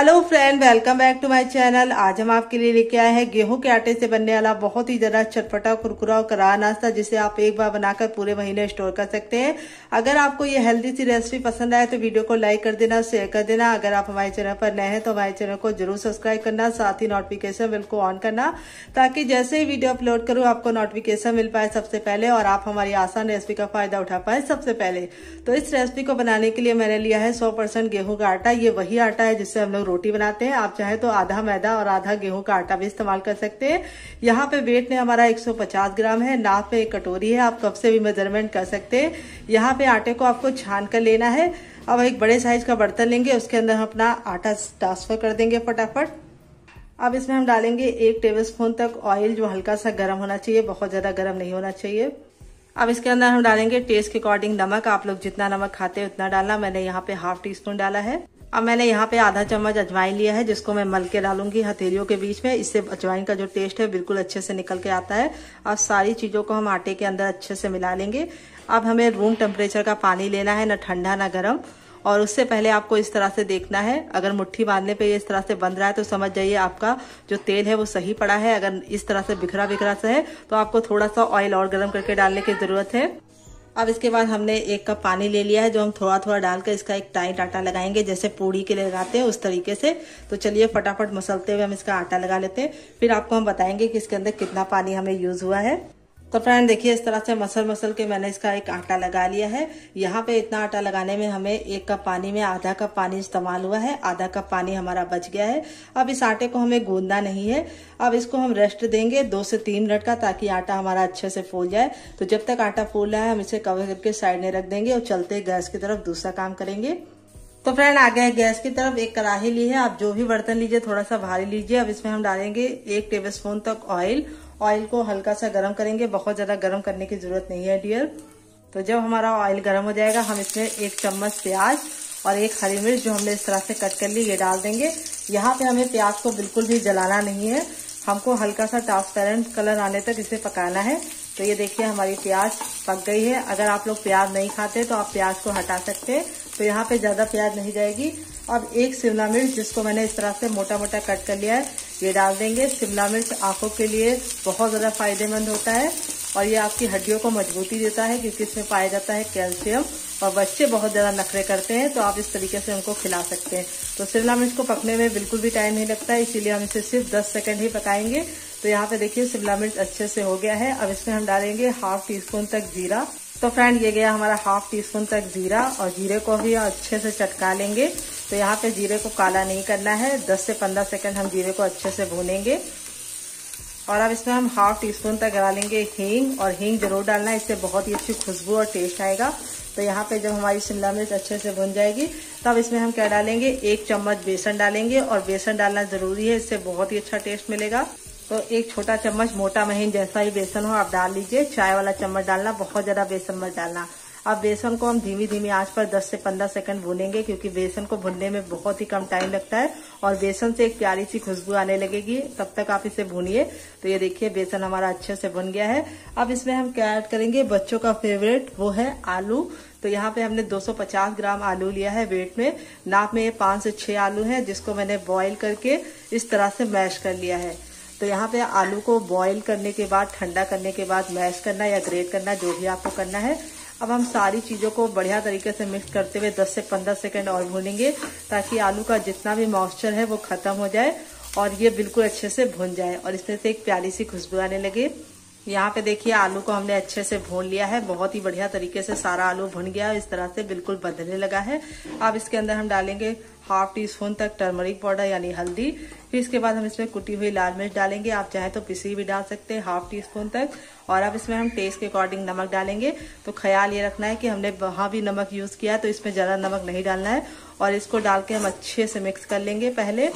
Hello friend welcome back to my channel आज हम आपके लिए लेके आए हैं गेहूँ के आटे से बनने वाला बहुत ही ज़्यादा चटपटा कुरकुरा और करा नाश्ता, जिसे आप एक बार बनाकर पूरे महीने स्टोर कर सकते हैं। अगर आपको ये हेल्दी सी रेसिपी पसंद आए तो वीडियो को लाइक कर देना शेयर कर देना। अगर आप हमारे चैनल पर नए हैं तो हमारे चैनल को ज़रूर सब्सक्राइब करना, साथ ही नोटिफिकेशन बिल को ऑन करना, ताकि जैसे ही वीडियो अपलोड करूँ, आपको नोटिफिकेशन मिल पाए सबसे पहले, और आप हमारी आसान रेसिपी का फ़ायदा उठा पाए सबसे पहले। तो इस रेसिपी को बनाने के लिए मैंने लिया है सौ गेहूँ का आटा। ये वही आटा है जिससे हम लोग रोटी बनाते हैं। आप चाहे तो आधा मैदा और आधा गेहूँ का आटा भी इस्तेमाल कर सकते हैं। यहाँ पे वेट में हमारा 150 ग्राम है। नाप में एक कटोरी है। आप कब से भी मेज़रमेंट कर सकते हैं। यहाँ पे आटे को आपको छान कर लेना है। अब एक बड़े साइज़ का बर्तन लेंगे। उसके अंदर हम अपना आटा ट्रांसफ़र कर देंगे फटाफट। अब इसमें हम डालेंगे एक टेबल स्पून तक ऑयल, जो हल्का सा गर्म होना चाहिए। बहुत ज़्यादा गर्म नहीं होना चाहिए। अब इसके अंदर हम डालेंगे टेस्ट के अकॉर्डिंग नमक। आप लोग जितना नमक खाते हैं उतना डालना। मैंने यहाँ पे हाफ़ टी स्पून डाला है। अब मैंने यहाँ पे आधा चम्मच अजवाइन लिया है, जिसको मैं मल के डालूँगी हथेलियों के बीच में। इससे अजवाइन का जो टेस्ट है, बिल्कुल अच्छे से निकल के आता है। अब सारी चीज़ों को हम आटे के अंदर अच्छे से मिला लेंगे। अब हमें रूम टेम्परेचर का पानी लेना है, ना ठंडा, ना गर्म। और उससे पहले आपको इस तरह से देखना है। अगर मुट्ठी बांधने पे ये इस तरह से बंध रहा है तो समझ जाइए आपका जो तेल है, वो सही पड़ा है। अगर इस तरह से बिखरा बिखरा से है तो आपको थोड़ा सा ऑयल और गर्म करके डालने की ज़रूरत है। अब इसके बाद हमने एक कप पानी ले लिया है, जो हम थोड़ा थोड़ा डालकर इसका एक टाइट आटा लगाएँगे, जैसे पूड़ी के लिए लगाते हैं, उस तरीके से। तो चलिए फटाफट मसलते हुए हम इसका आटा लगा लेते हैं। फिर आपको हम बताएँगे कि इसके अंदर कितना पानी हमें यूज़ हुआ है। तो फ्रेंड देखिए, इस तरह से मसल मसल के मैंने इसका एक आटा लगा लिया है। यहाँ पे इतना आटा लगाने में हमें एक कप पानी में, आधा कप पानी इस्तेमाल हुआ है। आधा कप पानी हमारा बच गया है। अब इस आटे को हमें गूंदना नहीं है। अब इसको हम रेस्ट देंगे दो से तीन मिनट का ताकि आटा हमारा अच्छे से फूल जाए। तो जब तक आटा फूल रहा है, हम इसे कवर करके साइड में रख देंगे और चलते गैस की तरफ़ दूसरा काम करेंगे। तो फ्रेंड आ गया है गैस की तरफ़। एक कढ़ाई ली है। आप जो भी बर्तन लीजिए, थोड़ा सा भारी लीजिए। अब इसमें हम डालेंगे एक टेबल स्पून तक ऑयल ऑयल को हल्का सा गर्म करेंगे। बहुत ज़्यादा गर्म करने की ज़रूरत नहीं है डियर तो जब हमारा ऑयल गर्म हो जाएगा, हम इसमें एक चम्मच प्याज और एक हरी मिर्च जो हमने इस तरह से कट कर ली, ये डाल देंगे। यहाँ पे हमें प्याज को बिल्कुल भी जलाना नहीं है। हमको हल्का सा ट्रांसपेरेंट कलर आने तक इसे पकाना है। तो ये देखिए, हमारी प्याज पक गई है। अगर आप लोग प्याज नहीं खाते तो आप प्याज को हटा सकते हैं। तो यहाँ पे ज़्यादा प्याज नहीं जाएगी। अब एक शिमला मिर्च जिसको मैंने इस तरह से मोटा मोटा कट कर लिया है ये डाल देंगे। शिमला मिर्च आँखों के लिए बहुत ज़्यादा फ़ायदेमंद होता है और ये आपकी हड्डियों को मजबूती देता है, क्योंकि इसमें पाया जाता है कैल्शियम और बच्चे बहुत ज़्यादा नखरे करते हैं तो आप इस तरीके से उनको खिला सकते हैं। तो शिमला मिर्च को पकने में बिल्कुल भी टाइम नहीं लगता है इसीलिए हम इसे सिर्फ़ 10 सेकंड ही पकाएँगे। तो यहाँ पे देखिए शिमला मिर्च अच्छे से हो गया है। अब इसमें हम डालेंगे हाफ़ टी स्पून तक जीरा। तो फ्रेंड, ये गया हमारा हाफ़ टी स्पून तक जीरा और जीरे को भी अच्छे से चटका लेंगे। तो यहाँ पे जीरे को काला नहीं करना है। 10 से 15 सेकंड हम जीरे को अच्छे से भूनेंगे। और अब इसमें हम हाफ़ टी स्पून तक डालेंगे हींग, और हींग ज़रूर डालना है। इससे बहुत ही अच्छी खुशबू और टेस्ट आएगा। तो यहाँ पे जब हमारी शिमला मिर्च अच्छे से भुन जाएगी, तब इसमें हम क्या डालेंगे? एक चम्मच बेसन डालेंगे, और बेसन डालना ज़रूरी है। इससे बहुत ही अच्छा टेस्ट मिलेगा। तो एक छोटा चम्मच मोटा महीन जैसा ही बेसन हो, आप डाल लीजिए। चाय वाला चम्मच डालना, बहुत ज़्यादा बेसन मत डालना। अब बेसन को हम धीमी धीमी आँच पर 10 से 15 सेकंड भूनेंगे, क्योंकि बेसन को भुनने में बहुत ही कम टाइम लगता है और बेसन से एक प्यारी सी खुशबू आने लगेगी। तब तक आप इसे भूनिए। तो ये देखिए, बेसन हमारा अच्छे से भुन गया है। अब इसमें हम क्या ऐड करेंगे? बच्चों का फेवरेट वो है आलू। तो यहाँ पे हमने 250 ग्राम आलू लिया है वेट में। नाप में ये पाँच से छह आलू है, जिसको मैंने बॉईल करके इस तरह से मैश कर लिया है। तो यहाँ पे आलू को बॉईल करने के बाद, ठंडा करने के बाद मैश करना या ग्रेट करना, जो भी आपको करना है अब हम सारी चीज़ों को बढ़िया तरीके से मिक्स करते हुए 10 से 15 सेकंड और भूनेंगे ताकि आलू का जितना भी मॉइस्चर है वो खत्म हो जाए और ये बिल्कुल अच्छे से भुन जाए और इसमें से एक प्यारी सी खुशबू आने लगे। यहाँ पे देखिए, आलू को हमने अच्छे से भून लिया है। बहुत ही बढ़िया तरीके से सारा आलू भुन गया इस तरह से बिल्कुल बदलने लगा है। अब इसके अंदर हम डालेंगे हाफ़ टी स्पून तक टर्मरिक पाउडर, यानी हल्दी। फिर इसके बाद हम इसमें कुटी हुई लाल मिर्च डालेंगे। आप चाहे तो पिसी भी डाल सकते हैं हाफ़ टी स्पून तक। और अब इसमें हम टेस्ट के अकॉर्डिंग नमक डालेंगे। तो ख्याल ये रखना है कि हमने वहाँ भी नमक यूज़ किया तो इसमें ज़्यादा नमक नहीं डालना है। और इसको डाल के हम अच्छे से मिक्स कर लेंगे। पहले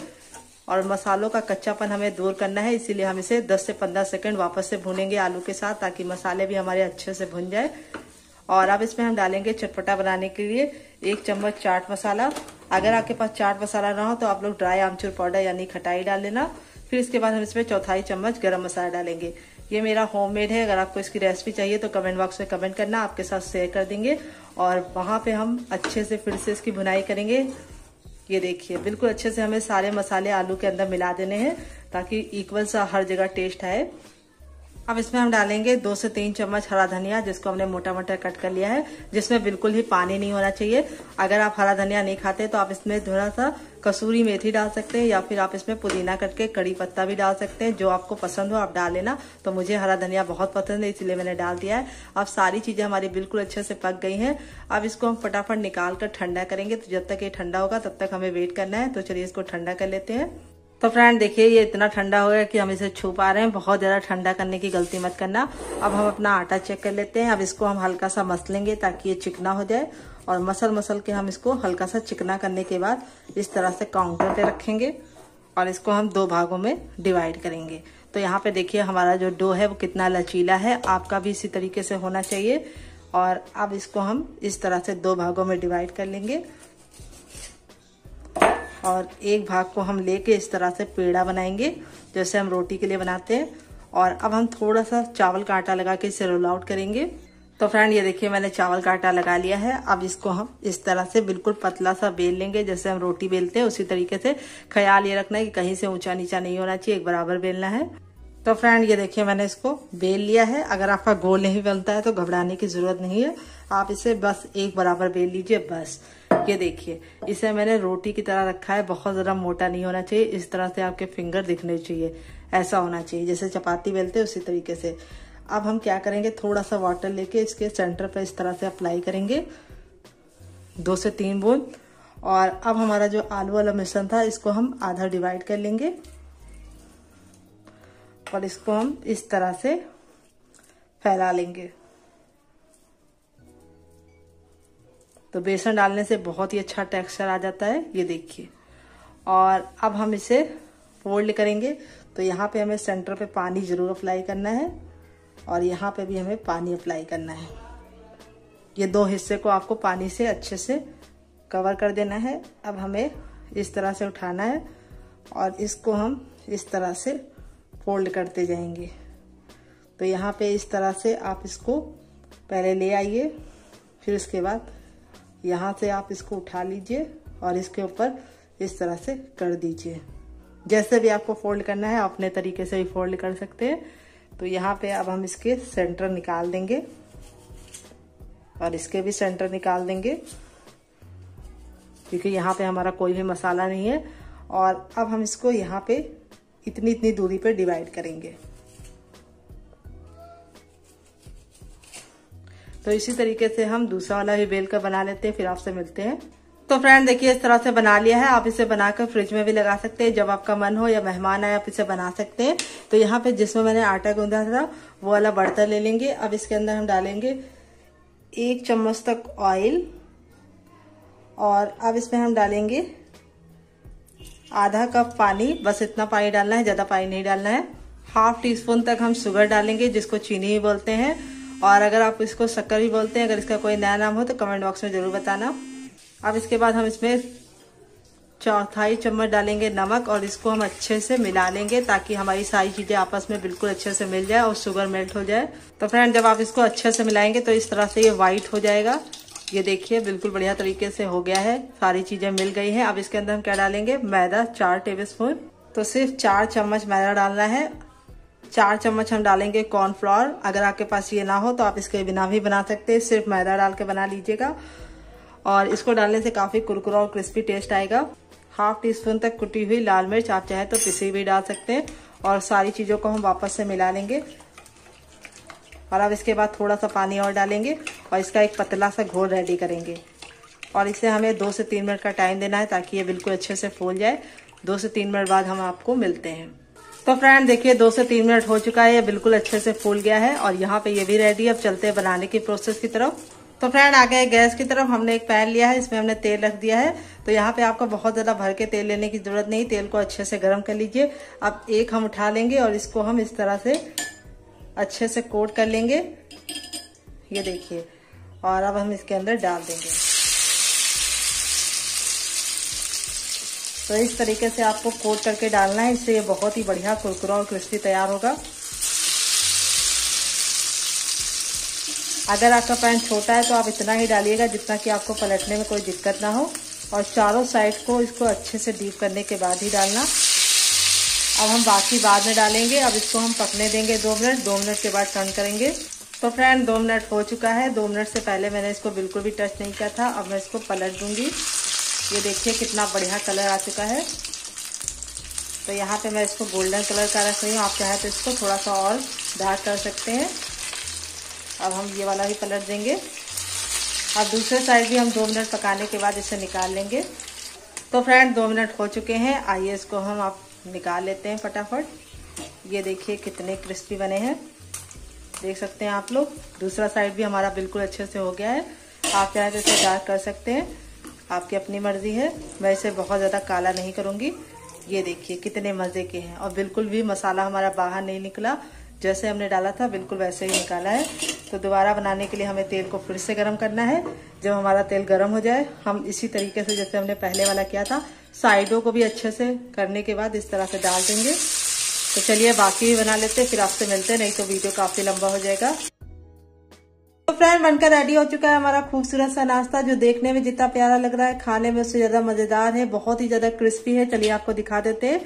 और मसालों का कच्चापन हमें दूर करना है, इसीलिए हम इसे 10 से 15 सेकंड वापस से भूनेंगे आलू के साथ ताकि मसाले भी हमारे अच्छे से भुन जाए। और अब इसमें हम डालेंगे चटपटा बनाने के लिए एक चम्मच चाट मसाला। अगर आपके पास चाट मसाला ना हो तो आप लोग ड्राई आमचूर पाउडर यानी खटाई डाल लेना। फिर इसके बाद हम इसमें चौथाई चम्मच गरम मसाला डालेंगे। ये मेरा होममेड है, अगर आपको इसकी रेसिपी चाहिए तो कमेंट बॉक्स में कमेंट करना, आपके साथ शेयर कर देंगे। और वहाँ पे हम अच्छे से फिर से इसकी बुनाई करेंगे। ये देखिए, बिल्कुल अच्छे से हमें सारे मसाले आलू के अंदर मिला देने हैं ताकि इक्वल सा हर जगह टेस्ट आए। अब इसमें हम डालेंगे दो से तीन चम्मच हरा धनिया, जिसको हमने मोटा मोटा कट कर लिया है, जिसमें बिल्कुल ही पानी नहीं होना चाहिए। अगर आप हरा धनिया नहीं खाते तो आप इसमें थोड़ा सा कसूरी मेथी डाल सकते हैं या फिर आप इसमें पुदीना कट के कड़ी पत्ता भी डाल सकते हैं। जो आपको पसंद हो, आप डाल लेना। तो मुझे हरा धनिया बहुत पसंद है, इसलिए मैंने डाल दिया है। अब सारी चीज़ें हमारी बिल्कुल अच्छे से पक गई हैं। अब इसको हम फटाफट निकाल कर ठंडा करेंगे। तो जब तक ये ठंडा होगा, तब तक हमें वेट करना है। तो चलिए इसको ठंडा कर लेते हैं। तो फ्रेंड देखिए, ये इतना ठंडा हो गया कि हम इसे छू पा रहे हैं। बहुत ज़्यादा ठंडा करने की गलती मत करना। अब हम अपना आटा चेक कर लेते हैं। अब इसको हम हल्का सा मसलेंगे ताकि ये चिकना हो जाए। और मसल मसल के हम इसको हल्का सा चिकना करने के बाद इस तरह से काउंटर पे रखेंगे और इसको हम दो भागों में डिवाइड करेंगे। तो यहाँ पे देखिए हमारा जो डो है वो कितना लचीला है, आपका भी इसी तरीके से होना चाहिए। और अब इसको हम इस तरह से दो भागों में डिवाइड कर लेंगे। और एक भाग को हम लेके इस तरह से पेड़ा बनाएँगे, जैसे हम रोटी के लिए बनाते हैं। और अब हम थोड़ा सा चावल का आटा लगा के इसे रोल आउट करेंगे। तो फ्रेंड, ये देखिए, मैंने चावल का आटा लगा लिया है। अब इसको हम इस तरह से बिल्कुल पतला सा बेल लेंगे, जैसे हम रोटी बेलते हैं, उसी तरीके से ख्याल ये रखना है कि कहीं से ऊँचा नीचा नहीं होना चाहिए, एक बराबर बेलना है। तो फ्रेंड, ये देखिए, मैंने इसको बेल लिया है। अगर आपका गोल नहीं बनता है तो घबराने की ज़रूरत नहीं है। आप इसे बस एक बराबर बेल लीजिए, बस। ये देखिए, इसे मैंने रोटी की तरह रखा है, बहुत ज़्यादा मोटा नहीं होना चाहिए। इस तरह से आपके फिंगर दिखने चाहिए, ऐसा होना चाहिए। जैसे चपाती बेलते उसी तरीके से। अब हम क्या करेंगे? थोड़ा सा वाटर लेके इसके सेंटर पर इस तरह से अप्लाई करेंगे। दो से तीन बूंद। और अब हमारा जो आलू वाला मिश्रण था, इसको हम आधा डिवाइड कर लेंगे। और इसको हम इस तरह से फैला लेंगे। तो बेसन डालने से बहुत ही अच्छा टेक्सचर आ जाता है, ये देखिए। और अब हम इसे फोल्ड करेंगे। तो यहाँ पे हमें सेंटर पे पानी ज़रूर अप्लाई करना है। और यहाँ पे भी हमें पानी अप्लाई करना है। ये दो हिस्से को आपको पानी से अच्छे से कवर कर देना है। अब हमें इस तरह से उठाना है और इसको हम इस तरह से फोल्ड करते जाएँगे। तो यहाँ पे इस तरह से आप इसको पहले ले आइए, फिर उसके बाद यहाँ से आप इसको उठा लीजिए और इसके ऊपर इस तरह से कर दीजिए। जैसे भी आपको फोल्ड करना है अपने तरीके से भी फोल्ड कर सकते हैं। तो यहाँ पे अब हम इसके सेंटर निकाल देंगे और इसके भी सेंटर निकाल देंगे। क्योंकि यहाँ पे हमारा कोई भी मसाला नहीं है और अब हम इसको यहाँ पे इतनी इतनी दूरी पे डिवाइड करेंगे। तो इसी तरीके से हम दूसरा वाला भी बेल का बना लेते हैं, फिर आपसे मिलते हैं। तो फ्रेंड देखिए, इस तरह से बना लिया है। आप इसे बनाकर फ्रिज में भी लगा सकते हैं। जब आपका मन हो या मेहमान आए, आप इसे बना सकते हैं। तो यहाँ पे जिसमें मैंने आटा गूंदा था, वो वाला बर्तन ले लेंगे। अब इसके अंदर हम डालेंगे एक चम्मच तक ऑयल और अब इसमें हम डालेंगे आधा कप पानी। बस इतना पानी डालना है, ज़्यादा पानी नहीं डालना है। हाफ़ टी स्पून तक हम शुगर डालेंगे, जिसको चीनी ही बोलते हैं। और अगर आप इसको शक्कर भी बोलते हैं, अगर इसका कोई नया नाम हो तो कमेंट बॉक्स में ज़रूर बताना। अब इसके बाद हम इसमें चौथाई चम्मच डालेंगे नमक और इसको हम अच्छे से मिला लेंगे ताकि हमारी सारी चीज़ें आपस में बिल्कुल अच्छे से मिल जाए और शुगर मेल्ट हो जाए। तो फ्रेंड, जब आप इसको अच्छे से मिलाएँगे तो इस तरह से ये व्हाइट हो जाएगा। ये देखिए, बिल्कुल बढ़िया तरीके से हो गया है। सारी चीज़ें मिल गई हैं। अब इसके अंदर हम क्या डालेंगे? मैदा, चार टेबल स्पून तो सिर्फ़ चार चम्मच मैदा डालना है। चार चम्मच हम डालेंगे कॉर्नफ्लोर अगर आपके पास ये ना हो तो आप इसके बिना भी बना सकते हैं। सिर्फ़ मैदा डाल के बना लीजिएगा। और इसको डालने से काफ़ी कुरकुरा और क्रिस्पी टेस्ट आएगा। हाफ़ टी स्पून तक कुटी हुई लाल मिर्च आप चाहे तो पिसी भी डाल सकते हैं और सारी चीज़ों को हम वापस से मिला लेंगे। और अब इसके बाद थोड़ा सा पानी और डालेंगे और इसका एक पतला सा घोल रेडी करेंगे। और इसे हमें दो से तीन मिनट का टाइम देना है ताकि ये बिल्कुल अच्छे से फूल जाए। दो से तीन मिनट बाद हम आपको मिलते हैं। तो फ्रेंड देखिए, दो से तीन मिनट हो चुका है, ये बिल्कुल अच्छे से फूल गया है और यहाँ पे ये भी रेडी अब चलते हैं बनाने की प्रोसेस की तरफ़। तो फ्रेंड आ गए गैस की तरफ़ हमने एक पैन लिया है, इसमें हमने तेल रख दिया है। तो यहाँ पे आपको बहुत ज़्यादा भर के तेल लेने की ज़रूरत नहीं, तेल को अच्छे से गर्म कर लीजिए। अब एक हम उठा लेंगे और इसको हम इस तरह से अच्छे से कोट कर लेंगे। ये देखिए, और अब हम इसके अंदर डाल देंगे। तो इस तरीके से आपको कोट करके डालना है, इससे ये बहुत ही बढ़िया कुरकुरा और क्रिस्पी तैयार होगा। अगर आपका पैन छोटा है तो आप इतना ही डालिएगा जितना कि आपको पलटने में कोई दिक्कत ना हो। और चारों साइड को इसको अच्छे से डीप करने के बाद ही डालना। अब हम बाकी बाद में डालेंगे। अब इसको हम पकने देंगे दो मिनट। दो मिनट के बाद टर्न करेंगे। तो फ्रेंड, दो मिनट हो चुका है। दो मिनट से पहले मैंने इसको बिल्कुल भी टच नहीं किया था। अब मैं इसको पलट दूँगी। ये देखिए कितना बढ़िया कलर आ चुका है। तो यहाँ पे मैं इसको गोल्डन कलर का रख रही हूँ। आप चाहे तो इसको थोड़ा सा और डार्क कर सकते हैं। अब हम ये वाला भी पलट देंगे। अब दूसरे साइड भी हम दो मिनट पकाने के बाद इसे निकाल लेंगे। तो फ्रेंड, दो मिनट हो चुके हैं। आइए इसको हम आप निकाल लेते हैं फटाफट। ये देखिए कितने क्रिस्पी बने हैं। देख सकते हैं आप लोग। दूसरा साइड भी हमारा बिल्कुल अच्छे से हो गया है। आप चाहे तो इसे डार्क कर सकते हैं। आपकी अपनी मर्ज़ी है। मैं इसे बहुत ज़्यादा काला नहीं करूँगी। ये देखिए कितने मज़े के हैं। और बिल्कुल भी मसाला हमारा बाहर नहीं निकला। जैसे हमने डाला था, बिल्कुल वैसे ही निकाला है। तो दोबारा बनाने के लिए हमें तेल को फिर से गर्म करना है। जब हमारा तेल गर्म हो जाए, हम इसी तरीके से, जैसे हमने पहले वाला किया था, साइडों को भी अच्छे से करने के बाद इस तरह से डाल देंगे। तो चलिए बाकी भी बना लेते फिर आपसे मिलते नहीं तो वीडियो काफ़ी लंबा हो जाएगा। तो फ्रेंड, बनकर रेडी हो चुका है हमारा खूबसूरत सा नाश्ता, जो देखने में जितना प्यारा लग रहा है, खाने में उससे ज़्यादा मज़ेदार है, बहुत ही ज़्यादा क्रिस्पी है। चलिए आपको दिखा देते हैं।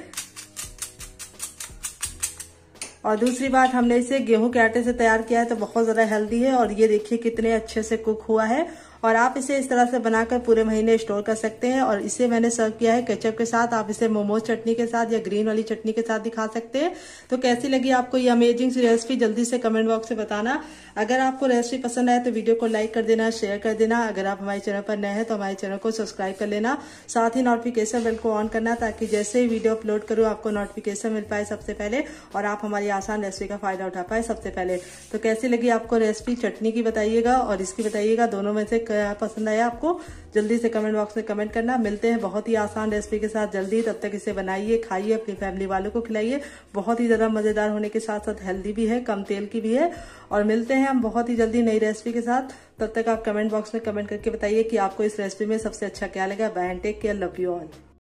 और दूसरी बात, हमने इसे गेहूँ के आटे से तैयार किया है तो बहुत ज़्यादा हेल्दी है, और ये देखिए कितने अच्छे से कुक हुआ है। और आप इसे इस तरह से बनाकर पूरे महीने स्टोर कर सकते हैं और इसे मैंने सर्व किया है केचप के साथ। आप इसे मोमोज चटनी के साथ या ग्रीन वाली चटनी के साथ दिखा सकते हैं। तो कैसी लगी आपको ये अमेजिंग सी रेसिपी जल्दी से कमेंट बॉक्स में बताना। अगर आपको रेसिपी पसंद आए तो वीडियो को लाइक कर देना शेयर कर देना। अगर आप हमारे चैनल पर नए हैं तो हमारे चैनल को सब्सक्राइब कर लेना। साथ ही नोटिफिकेशन बेल को ऑन करना ताकि जैसे ही वीडियो अपलोड करूँ आपको नोटिफिकेशन मिल पाए सबसे पहले और आप हमारी आसान रेसिपी का फ़ायदा उठा पाए सबसे पहले। तो कैसी लगी आपको रेसिपी चटनी की बताइएगा और इसकी बताइएगा। दोनों में से पसंद आया आपको, जल्दी से कमेंट बॉक्स में कमेंट करना। मिलते हैं बहुत ही आसान रेसिपी के साथ जल्दी। तब तक इसे बनाइए, खाइए, अपनी फैमिली वालों को खिलाइए। बहुत ही ज़्यादा मज़ेदार होने के साथ साथ हेल्दी भी है, कम तेल की भी है। और मिलते हैं हम बहुत ही जल्दी नई रेसिपी के साथ। तब तक आप कमेंट बॉक्स में कमेंट करके बताइए कि आपको इस रेसिपी में सबसे अच्छा क्या लगा। Bye take care love you all